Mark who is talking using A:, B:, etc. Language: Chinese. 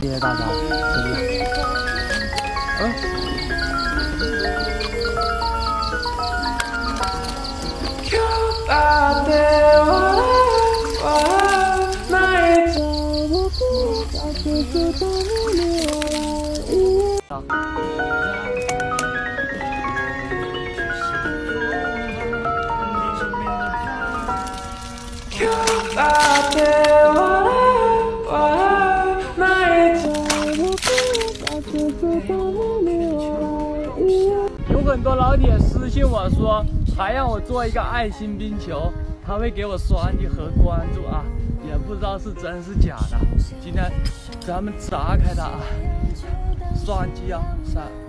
A: 谢谢大家，真的。嗯。有很多老铁私信我说，还让我做一个爱心冰球，他会给我刷你和关注啊，也不知道是真是假的。今天咱们砸开它啊，双击啊，三。